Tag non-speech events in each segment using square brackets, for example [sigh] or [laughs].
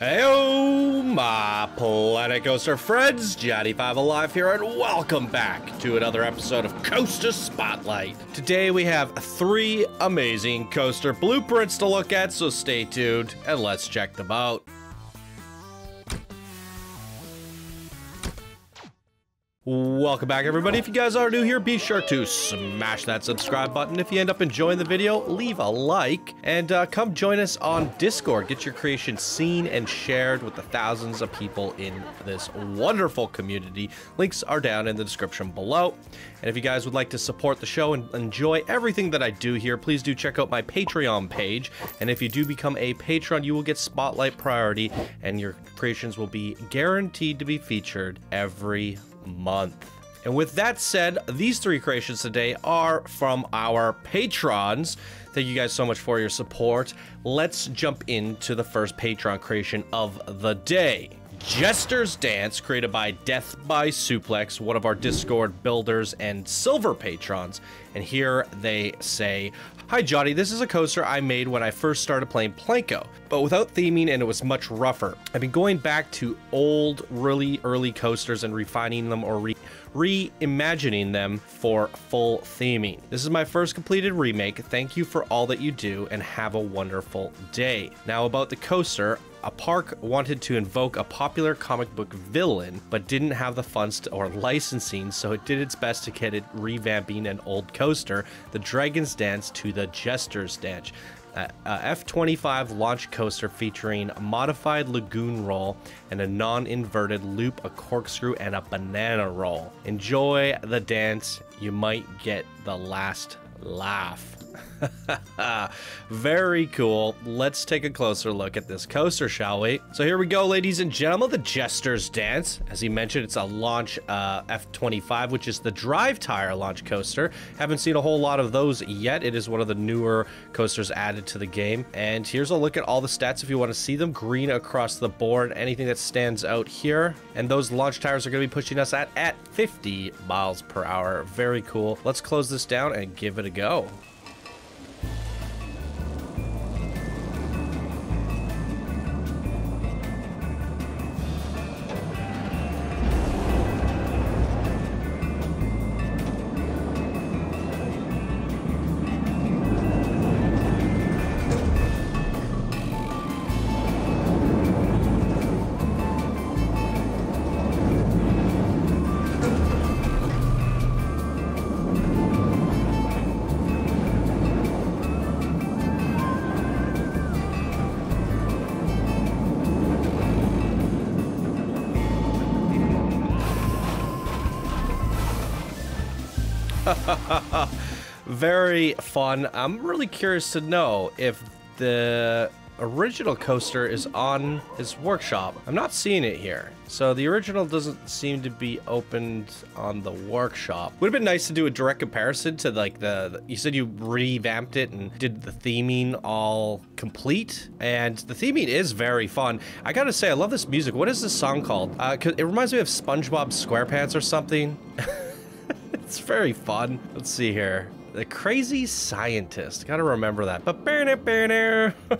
Heyo, my Planet Coaster friends, Jonny5 Alive here, and welcome back to another episode of Coaster Spotlight. Today we have three amazing coaster blueprints to look at, so stay tuned and let's check them out. Welcome back, everybody. If you guys are new here, be sure to smash that subscribe button. If you end up enjoying the video, leave a like and uh, come join us on Discord. Get your creation seen and shared with the thousands of people in this wonderful community. Links are down in the description below. And if you guys would like to support the show and enjoy everything that I do here, please do check out my Patreon page. And if you do become a patron, you will get spotlight priority and your creations will be guaranteed to be featured every month. And with that said, these three creations today are from our patrons. Thank you guys so much for your support. Let's jump into the first Patreon creation of the day. Jester's Dance, created by Death by Suplex, one of our Discord builders and silver patrons. And here they say, Hi Johnny, this is a coaster I made when I first started playing Planco, but without theming and it was much rougher. I've been going back to old, really early coasters and refining them or re reimagining them for full theming. This is my first completed remake. Thank you for all that you do and have a wonderful day. Now about the coaster, a park wanted to invoke a popular comic book villain, but didn't have the funds or licensing, so it did its best to get it revamping an old coaster, the Dragon's Dance to the Jester's Dance. Uh, a F25 launch coaster featuring a modified lagoon roll and a non-inverted loop, a corkscrew, and a banana roll. Enjoy the dance. You might get the last laugh. [laughs] Very cool. Let's take a closer look at this coaster, shall we? So here we go, ladies and gentlemen, the Jester's Dance. As he mentioned, it's a launch uh, F25, which is the drive tire launch coaster. Haven't seen a whole lot of those yet. It is one of the newer coasters added to the game. And here's a look at all the stats if you want to see them. Green across the board, anything that stands out here. And those launch tires are going to be pushing us at, at 50 miles per hour. Very cool. Let's close this down and give it a go. [laughs] Very fun. I'm really curious to know if the original coaster is on his workshop. I'm not seeing it here. So the original doesn't seem to be opened on the workshop. Would have been nice to do a direct comparison to like the, you said you revamped it and did the theming all complete. And the theming is very fun. I gotta say, I love this music. What is this song called? Uh, it reminds me of SpongeBob SquarePants or something. [laughs] it's very fun. Let's see here. The crazy scientist. Gotta remember that. [laughs]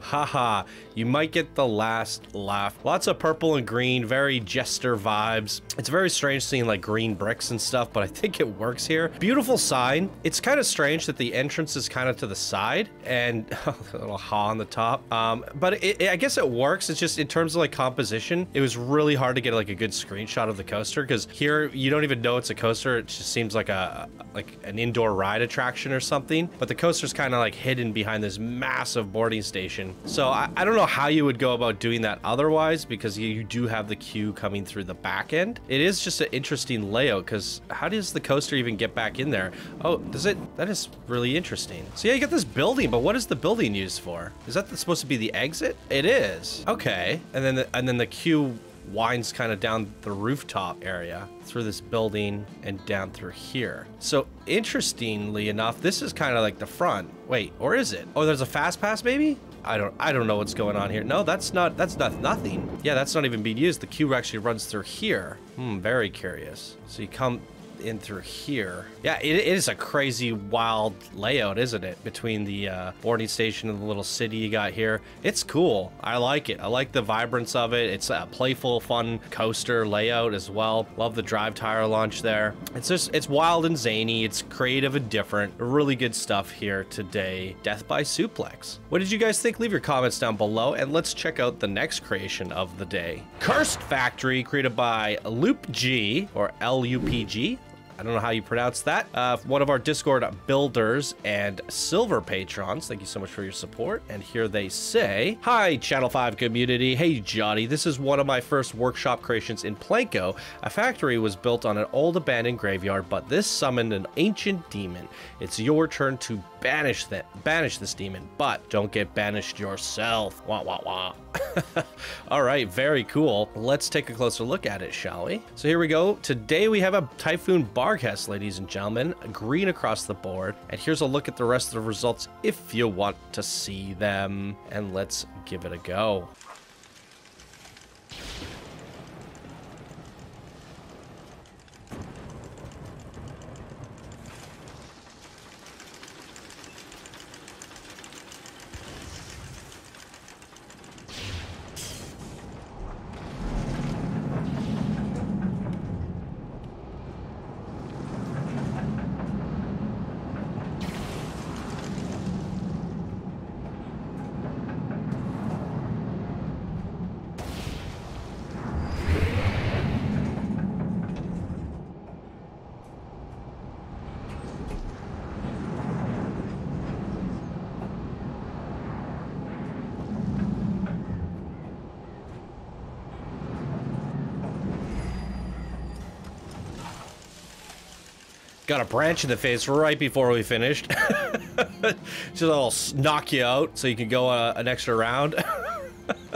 Haha, you might get the last laugh. Lots of purple and green, very jester vibes. It's very strange seeing like green bricks and stuff, but I think it works here. Beautiful sign. It's kind of strange that the entrance is kind of to the side and [laughs] a little ha on the top. Um, but it, it, I guess it works. It's just in terms of like composition, it was really hard to get like a good screenshot of the coaster because here you don't even know it's a coaster. It just seems like a like an indoor ride attraction or something. But the coaster's kind of like hidden behind this massive boarding station. So I, I don't know how you would go about doing that otherwise because you, you do have the queue coming through the back end. It is just an interesting layout because how does the coaster even get back in there? Oh, does it? That is really interesting. So yeah, you got this building, but what is the building used for? Is that supposed to be the exit? It is. Okay. And then the, and then the queue winds kind of down the rooftop area through this building and down through here. So interestingly enough, this is kind of like the front. Wait, or is it? Oh, there's a fast pass maybe? I don't I don't know what's going on here. No, that's not that's not nothing. Yeah, that's not even being used. The queue actually runs through here. Hmm, very curious. So you come in through here. Yeah, it, it is a crazy, wild layout, isn't it? Between the uh, boarding station and the little city you got here. It's cool. I like it. I like the vibrance of it. It's a playful, fun coaster layout as well. Love the drive tire launch there. It's just, it's wild and zany. It's creative and different. Really good stuff here today. Death by Suplex. What did you guys think? Leave your comments down below and let's check out the next creation of the day. Cursed Factory, created by Loop G or L-U-P-G. I don't know how you pronounce that. Uh, one of our Discord builders and silver patrons. Thank you so much for your support. And here they say, Hi, Channel 5 community. Hey, Johnny. This is one of my first workshop creations in Planco. A factory was built on an old abandoned graveyard, but this summoned an ancient demon. It's your turn to banish that banish this demon, but don't get banished yourself. Wah wah wah. [laughs] All right, very cool. Let's take a closer look at it, shall we? So here we go. Today we have a Typhoon Barghest, ladies and gentlemen, green across the board. And here's a look at the rest of the results if you want to see them. And let's give it a go. Got a branch in the face right before we finished. [laughs] Just a little knock you out so you can go uh, an extra round.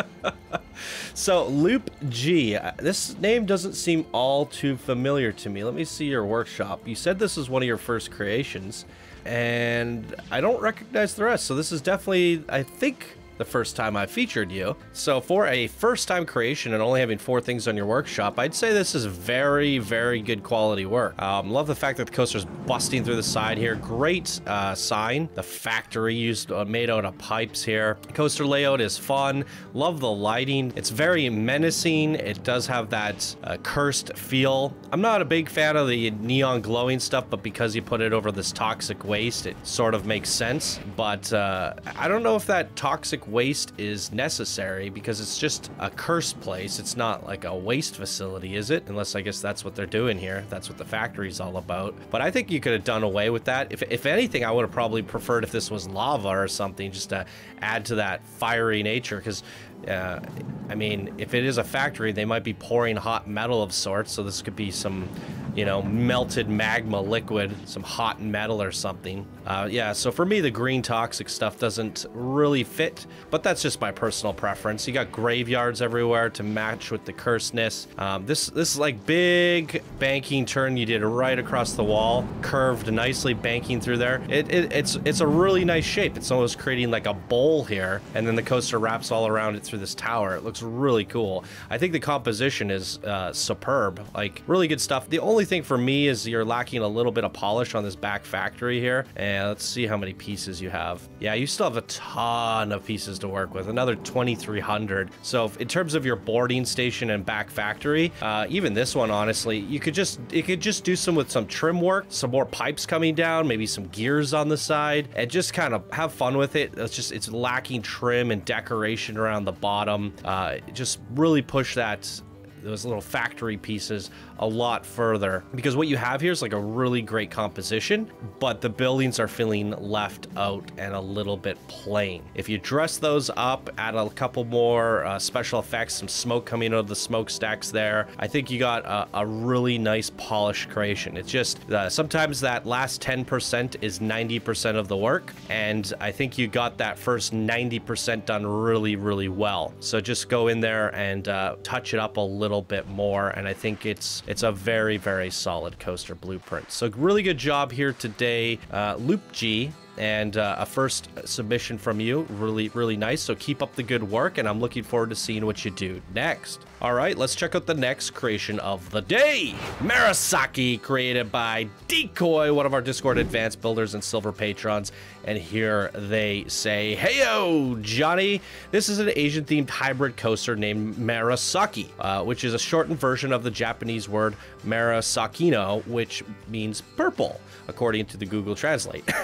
[laughs] so, Loop G. Uh, this name doesn't seem all too familiar to me. Let me see your workshop. You said this is one of your first creations, and I don't recognize the rest. So, this is definitely, I think, the first time I featured you. So for a first time creation and only having four things on your workshop, I'd say this is very, very good quality work. Um, love the fact that the coaster's busting through the side here. Great uh, sign. The factory used uh, made out of pipes here. Coaster layout is fun. Love the lighting. It's very menacing. It does have that uh, cursed feel. I'm not a big fan of the neon glowing stuff, but because you put it over this toxic waste, it sort of makes sense. But uh, I don't know if that toxic waste is necessary because it's just a cursed place. It's not like a waste facility, is it? Unless I guess that's what they're doing here. That's what the factory's all about. But I think you could have done away with that. If, if anything, I would have probably preferred if this was lava or something just to add to that fiery nature because uh, I mean, if it is a factory, they might be pouring hot metal of sorts, so this could be some you know, melted magma liquid, some hot metal or something. Uh, yeah, so for me, the green toxic stuff doesn't really fit, but that's just my personal preference. You got graveyards everywhere to match with the cursedness. Um, this this is like big banking turn you did right across the wall, curved nicely, banking through there. It, it, it's it's a really nice shape. It's almost creating like a bowl here, and then the coaster wraps all around it through this tower. It looks really cool. I think the composition is uh, superb, like really good stuff. The only thing for me is you're lacking a little bit of polish on this back factory here. And let's see how many pieces you have. Yeah, you still have a ton of pieces to work with, another 2,300. So in terms of your boarding station and back factory, uh, even this one, honestly, you could just, it could just do some with some trim work, some more pipes coming down, maybe some gears on the side, and just kind of have fun with it. It's just, it's lacking trim and decoration around the bottom. Uh, just really push that those little factory pieces a lot further because what you have here is like a really great composition, but the buildings are feeling left out and a little bit plain. If you dress those up, add a couple more uh, special effects, some smoke coming out of the smokestacks there, I think you got a, a really nice polished creation. It's just uh, sometimes that last 10% is 90% of the work, and I think you got that first 90% done really, really well. So just go in there and uh, touch it up a little bit more, and I think it's it's a very, very solid coaster blueprint. So really good job here today. Uh, Loop G and uh, a first submission from you. Really, really nice. So keep up the good work, and I'm looking forward to seeing what you do next. All right, let's check out the next creation of the day. Murasaki, created by Decoy, one of our Discord advanced builders and silver patrons. And here they say, Heyo, Johnny. This is an Asian themed hybrid coaster named Murasaki, uh, which is a shortened version of the Japanese word Murasakino, which means purple, according to the Google Translate. [laughs]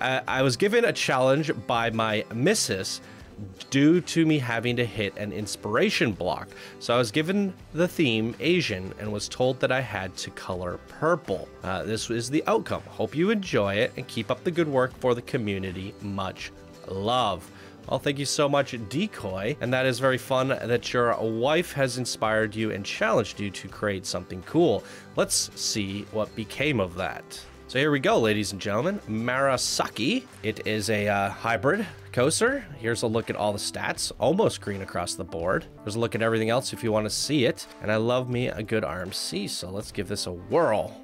Uh, I was given a challenge by my missus due to me having to hit an inspiration block. So I was given the theme Asian and was told that I had to color purple. Uh, this is the outcome. Hope you enjoy it and keep up the good work for the community. Much love. Well, thank you so much, Decoy. And that is very fun that your wife has inspired you and challenged you to create something cool. Let's see what became of that. So here we go, ladies and gentlemen. Murasaki. It is a uh, hybrid coaster. Here's a look at all the stats. Almost green across the board. There's a look at everything else if you want to see it. And I love me a good RMC, so let's give this a whirl.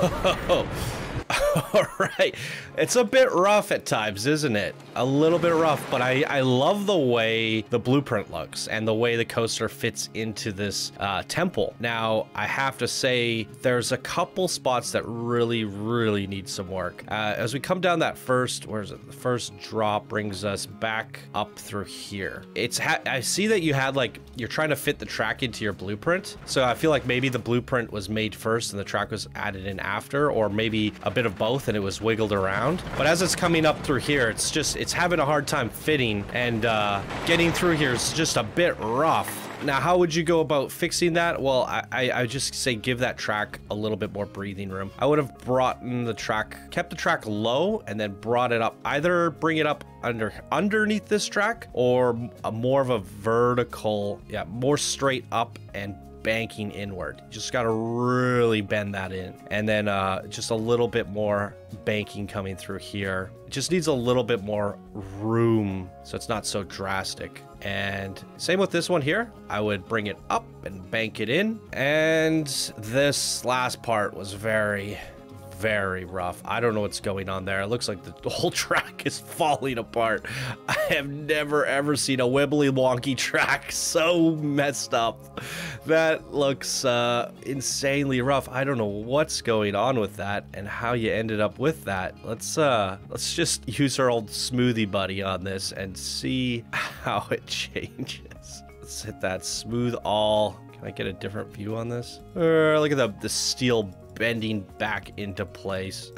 [laughs] all right. It's a bit rough at times, isn't it? A little bit rough, but I, I love the way the blueprint looks and the way the coaster fits into this uh, temple. Now, I have to say, there's a couple spots that really, really need some work. Uh, as we come down that first, where is it? The first drop brings us back up through here. It's I see that you had like, you're trying to fit the track into your blueprint. So I feel like maybe the blueprint was made first and the track was added in after, or maybe a bit of both and it was wiggled around. But as it's coming up through here, it's just, it's having a hard time fitting and uh, getting through here is just a bit rough. Now, how would you go about fixing that? Well, I, I, I, just say give that track a little bit more breathing room. I would have brought in the track, kept the track low, and then brought it up. Either bring it up under underneath this track, or a more of a vertical, yeah, more straight up and banking inward. You just got to really bend that in. And then uh, just a little bit more banking coming through here. It just needs a little bit more room so it's not so drastic. And same with this one here. I would bring it up and bank it in. And this last part was very, very rough. I don't know what's going on there. It looks like the whole [laughs] track is falling apart. I have never ever seen a wibbly wonky track so messed up. That looks uh, insanely rough. I don't know what's going on with that and how you ended up with that. Let's uh, let's just use our old smoothie buddy on this and see [laughs] how it changes. Let's hit that smooth all. Can I get a different view on this? Uh, look at the, the steel bending back into place.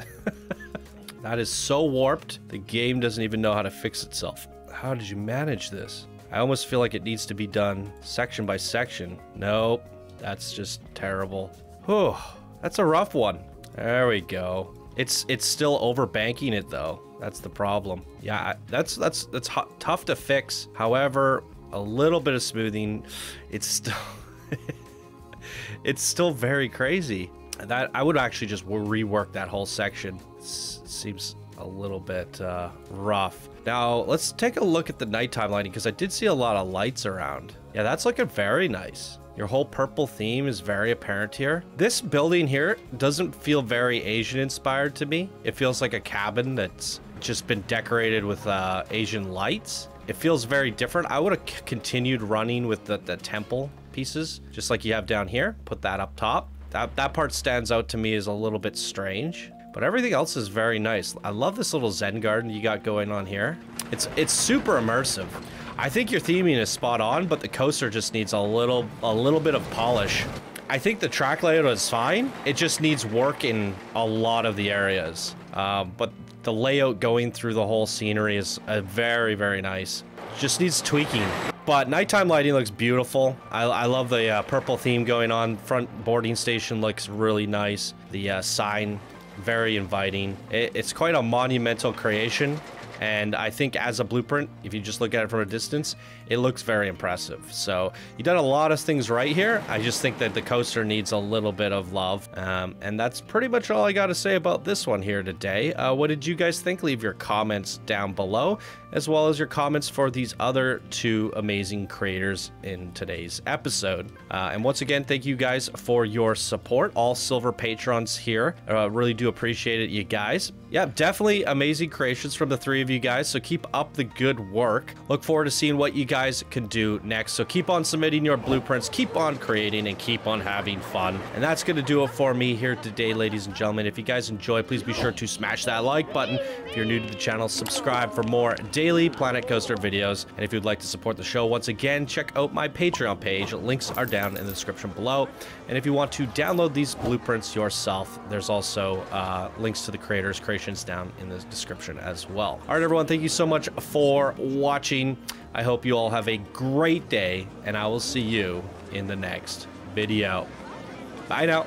[laughs] that is so warped, the game doesn't even know how to fix itself. How did you manage this? I almost feel like it needs to be done section by section. Nope, that's just terrible. Whew, that's a rough one. There we go. It's it's still over banking it though. That's the problem. Yeah, that's that's that's tough to fix. However, a little bit of smoothing, it's still [laughs] it's still very crazy that I would actually just rework that whole section. Seems a little bit uh, rough. Now, let's take a look at the nighttime lighting because I did see a lot of lights around. Yeah, that's looking very nice. Your whole purple theme is very apparent here. This building here doesn't feel very Asian inspired to me. It feels like a cabin that's just been decorated with uh, Asian lights. It feels very different. I would have continued running with the, the temple pieces, just like you have down here. Put that up top. That, that part stands out to me as a little bit strange. But everything else is very nice. I love this little Zen garden you got going on here. It's it's super immersive. I think your theming is spot on, but the coaster just needs a little a little bit of polish. I think the track layout is fine. It just needs work in a lot of the areas. Uh, but the layout going through the whole scenery is uh, very, very nice. Just needs tweaking. But nighttime lighting looks beautiful. I, I love the uh, purple theme going on. Front boarding station looks really nice. The uh, sign, very inviting. It, it's quite a monumental creation. And I think as a blueprint, if you just look at it from a distance, it looks very impressive. So you've done a lot of things right here. I just think that the coaster needs a little bit of love. Um, and that's pretty much all I got to say about this one here today. Uh, what did you guys think? Leave your comments down below, as well as your comments for these other two amazing creators in today's episode. Uh, and once again, thank you guys for your support. All silver patrons here. Uh, really do appreciate it, you guys. Yeah, definitely amazing creations from the three of you guys. So keep up the good work. Look forward to seeing what you guys can do next. So keep on submitting your blueprints, keep on creating, and keep on having fun. And that's going to do it for me here today, ladies and gentlemen. If you guys enjoy, please be sure to smash that like button. If you're new to the channel, subscribe for more daily Planet Coaster videos. And if you'd like to support the show, once again, check out my Patreon page. Links are down in the description below. And if you want to download these blueprints yourself, there's also uh, links to the creators' creations down in the description as well. All right, everyone, thank you so much for watching. I hope you all have a great day, and I will see you in the next video. Bye now.